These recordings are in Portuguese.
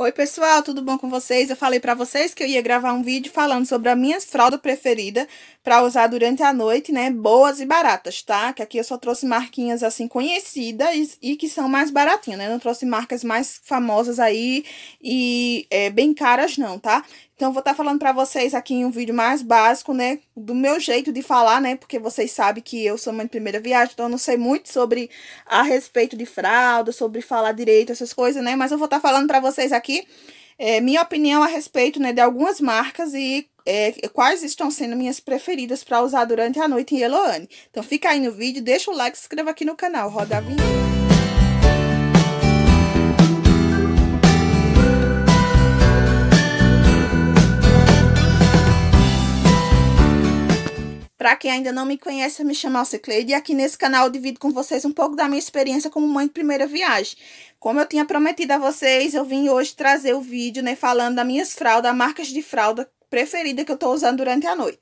Oi pessoal, tudo bom com vocês? Eu falei para vocês que eu ia gravar um vídeo falando sobre as minhas fraldas preferidas para usar durante a noite, né? Boas e baratas, tá? Que aqui eu só trouxe marquinhas assim conhecidas e que são mais baratinhas, né? Não trouxe marcas mais famosas aí e é, bem caras não, tá? Então, vou estar tá falando para vocês aqui em um vídeo mais básico, né, do meu jeito de falar, né, porque vocês sabem que eu sou mãe de primeira viagem, então eu não sei muito sobre a respeito de fralda, sobre falar direito, essas coisas, né, mas eu vou estar tá falando para vocês aqui é, minha opinião a respeito, né, de algumas marcas e é, quais estão sendo minhas preferidas para usar durante a noite em Eloane. Então, fica aí no vídeo, deixa o like, se inscreva aqui no canal, roda a vinheta. Para quem ainda não me conhece, me chamo Alcicleide e aqui nesse canal eu divido com vocês um pouco da minha experiência como mãe de primeira viagem. Como eu tinha prometido a vocês, eu vim hoje trazer o vídeo, né, falando das minhas fraldas, marcas de fralda preferida que eu tô usando durante a noite.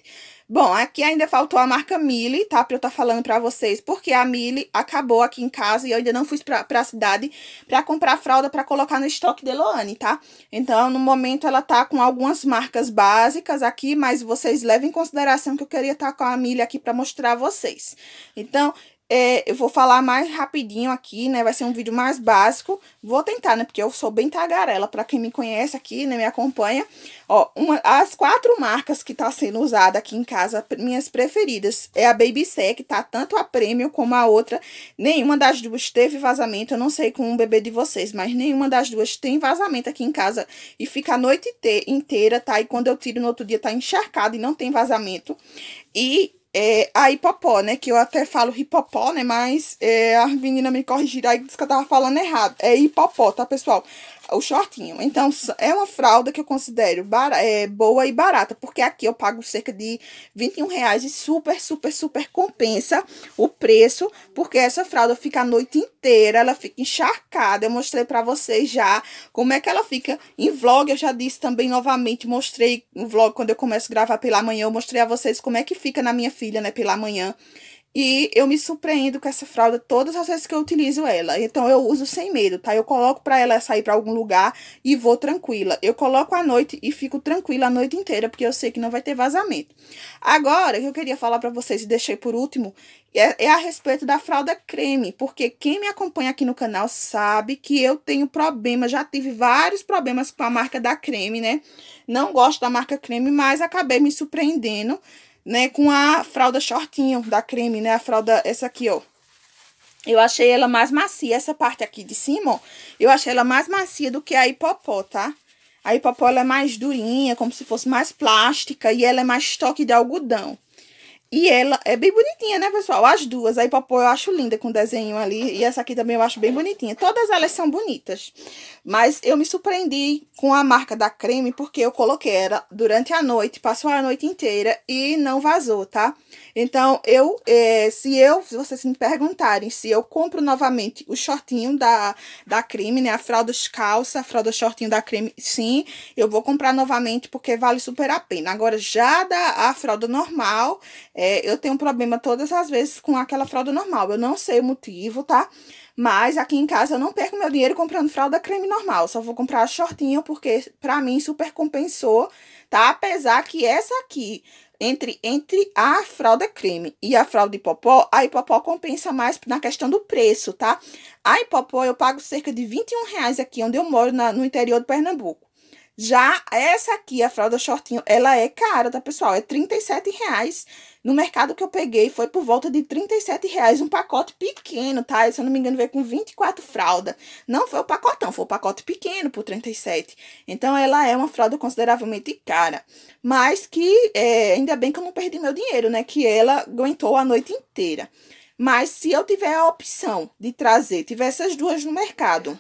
Bom, aqui ainda faltou a marca Mili, tá? Pra eu estar tá falando pra vocês, porque a Mili acabou aqui em casa e eu ainda não fui pra, pra cidade pra comprar fralda pra colocar no estoque de Loane, tá? Então, no momento, ela tá com algumas marcas básicas aqui, mas vocês levem em consideração que eu queria estar tá com a Mili aqui pra mostrar a vocês. Então, é, eu vou falar mais rapidinho aqui, né? Vai ser um vídeo mais básico. Vou tentar, né? Porque eu sou bem tagarela. Pra quem me conhece aqui, né? Me acompanha. Ó, uma, as quatro marcas que tá sendo usada aqui em casa, minhas preferidas, é a Baby Sec, tá? Tanto a Premium como a outra. Nenhuma das duas teve vazamento. Eu não sei com o bebê de vocês, mas nenhuma das duas tem vazamento aqui em casa. E fica a noite inteira, tá? E quando eu tiro no outro dia, tá encharcado e não tem vazamento. E é, a hipopó, né? Que eu até falo hipopó, né? Mas é, a menina me corrigiram aí, disse que eu tava falando errado. É hipopó, tá, pessoal? O shortinho. Então, é uma fralda que eu considero é, boa e barata, porque aqui eu pago cerca de 21 reais e super, super, super compensa o preço, porque essa fralda fica a noite inteira, ela fica encharcada. Eu mostrei pra vocês já como é que ela fica em vlog, eu já disse também novamente, mostrei o vlog quando eu começo a gravar pela manhã, eu mostrei a vocês como é que fica na minha filha, né, pela manhã. E eu me surpreendo com essa fralda todas as vezes que eu utilizo ela. Então, eu uso sem medo, tá? Eu coloco pra ela sair pra algum lugar e vou tranquila. Eu coloco à noite e fico tranquila a noite inteira, porque eu sei que não vai ter vazamento. Agora, o que eu queria falar pra vocês e deixei por último, é, é a respeito da fralda creme. Porque quem me acompanha aqui no canal sabe que eu tenho problema, já tive vários problemas com a marca da creme, né? Não gosto da marca creme, mas acabei me surpreendendo né, com a fralda shortinho da creme, né, a fralda, essa aqui, ó. Eu achei ela mais macia, essa parte aqui de cima, ó, eu achei ela mais macia do que a hipopó, tá? A hipopó, é mais durinha, como se fosse mais plástica, e ela é mais estoque de algodão. E ela é bem bonitinha, né, pessoal? As duas. A Hipopó eu acho linda com o desenho ali. E essa aqui também eu acho bem bonitinha. Todas elas são bonitas. Mas eu me surpreendi com a marca da creme porque eu coloquei ela durante a noite. Passou a noite inteira e não vazou, tá? Então, eu, é, se eu, se vocês me perguntarem se eu compro novamente o shortinho da, da creme, né? A fralda calça, a fralda shortinho da creme, sim. Eu vou comprar novamente porque vale super a pena. Agora, já da a fralda normal é, eu tenho um problema todas as vezes com aquela fralda normal. Eu não sei o motivo, tá? Mas aqui em casa eu não perco meu dinheiro comprando fralda creme normal. Só vou comprar a shortinho porque pra mim super compensou, tá? Apesar que essa aqui, entre, entre a fralda creme e a fralda hipopó, a hipopó compensa mais na questão do preço, tá? A hipopó eu pago cerca de 21 reais aqui onde eu moro na, no interior de Pernambuco. Já essa aqui, a fralda shortinho, ela é cara, tá, pessoal? É 37,00 reais. No mercado que eu peguei, foi por volta de 37,00 reais, um pacote pequeno, tá? Se eu não me engano, veio com 24 fraldas. Não foi o pacotão, foi o pacote pequeno por R$37,00. Então, ela é uma fralda consideravelmente cara. Mas que, é, ainda bem que eu não perdi meu dinheiro, né? Que ela aguentou a noite inteira. Mas se eu tiver a opção de trazer, tiver essas duas no mercado,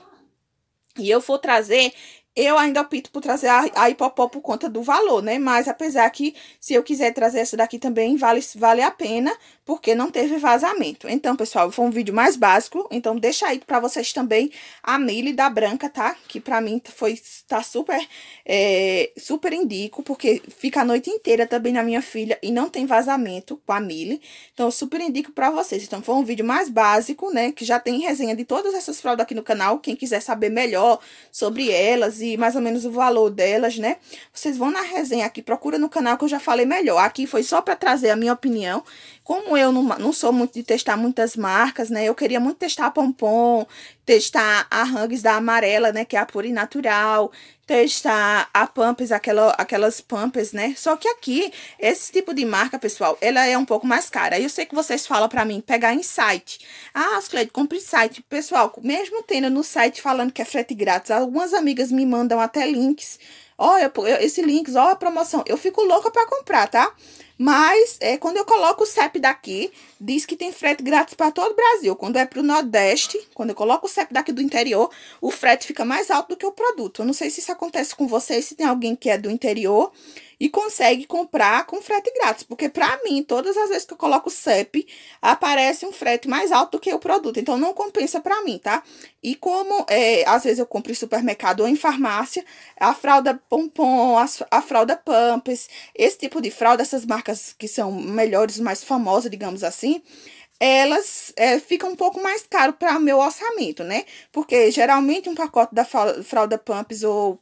e eu for trazer, eu ainda opto por trazer a, a hipopó por conta do valor, né? Mas apesar que, se eu quiser trazer essa daqui também, vale, vale a pena, porque não teve vazamento. Então, pessoal, foi um vídeo mais básico, então deixa aí pra vocês também a Mili da Branca, tá? Que pra mim foi, tá super, é, super indico, porque fica a noite inteira também na minha filha e não tem vazamento com a Mili. Então, eu super indico pra vocês. Então, foi um vídeo mais básico, né? Que já tem resenha de todas essas fraldas aqui no canal, quem quiser saber melhor sobre elas mais ou menos o valor delas, né? Vocês vão na resenha aqui, procura no canal que eu já falei melhor. Aqui foi só para trazer a minha opinião. Como eu não, não sou muito de testar muitas marcas, né? Eu queria muito testar a Pompom, testar a Hugs da Amarela, né? Que é a Puri Natural, testar a Pampers, aquela, aquelas Pampers, né? Só que aqui, esse tipo de marca, pessoal, ela é um pouco mais cara. Eu sei que vocês falam pra mim pegar em site. Ah, Cleide, compre site. Pessoal, mesmo tendo no site falando que é frete grátis, algumas amigas me mandam até links. Olha, esse link, ó a promoção. Eu fico louca pra comprar, tá? Mas, é, quando eu coloco o CEP daqui, diz que tem frete grátis para todo o Brasil. Quando é para o Nordeste, quando eu coloco o CEP daqui do interior, o frete fica mais alto do que o produto. Eu não sei se isso acontece com vocês, se tem alguém que é do interior e consegue comprar com frete grátis. Porque para mim, todas as vezes que eu coloco CEP, aparece um frete mais alto do que o produto. Então, não compensa para mim, tá? E como, é, às vezes eu compro em supermercado ou em farmácia, a fralda pompom, a, a fralda Pampers, esse tipo de fralda, essas marcas que são melhores, mais famosas, digamos assim, elas é, ficam um pouco mais caro para meu orçamento, né? Porque geralmente um pacote da fralda Pampers ou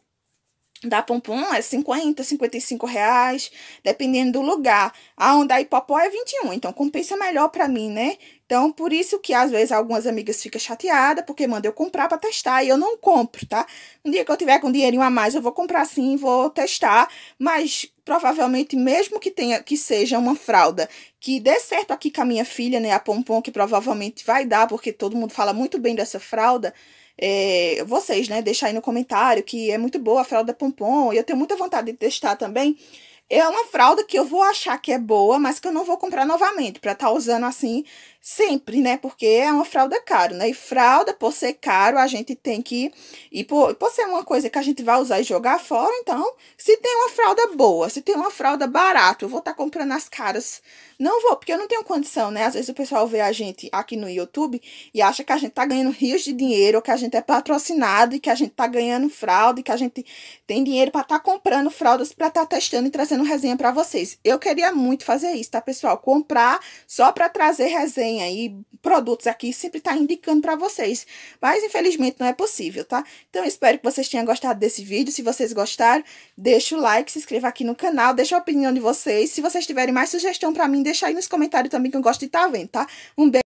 da Pompom é 50, 55 reais, dependendo do lugar. A onda Hipopó é 21, então compensa melhor para mim, né? Então, por isso que às vezes algumas amigas ficam chateadas, porque mandam eu comprar para testar e eu não compro, tá? Um dia que eu tiver com dinheirinho a mais, eu vou comprar sim, vou testar, mas provavelmente, mesmo que tenha que seja uma fralda que dê certo aqui com a minha filha, né? A Pompom, que provavelmente vai dar, porque todo mundo fala muito bem dessa fralda é, vocês, né? Deixar aí no comentário que é muito boa a fralda pompom. E eu tenho muita vontade de testar também. É uma fralda que eu vou achar que é boa, mas que eu não vou comprar novamente, para estar tá usando assim sempre, né? Porque é uma fralda caro, né? E fralda, por ser caro, a gente tem que. E por, por ser uma coisa que a gente vai usar e jogar fora, então, se tem uma fralda boa, se tem uma fralda barata, eu vou estar tá comprando as caras. Não vou, porque eu não tenho condição, né? Às vezes o pessoal vê a gente aqui no YouTube e acha que a gente tá ganhando rios de dinheiro, ou que a gente é patrocinado e que a gente tá ganhando fralda e que a gente tem dinheiro para estar tá comprando fraldas para estar tá testando e trazendo resenha para vocês. Eu queria muito fazer isso, tá, pessoal? Comprar só para trazer resenha tem aí produtos aqui, sempre tá indicando para vocês. Mas, infelizmente, não é possível, tá? Então, espero que vocês tenham gostado desse vídeo. Se vocês gostaram, deixa o like, se inscreva aqui no canal, deixa a opinião de vocês. Se vocês tiverem mais sugestão para mim, deixa aí nos comentários também, que eu gosto de estar tá vendo, tá? Um beijo.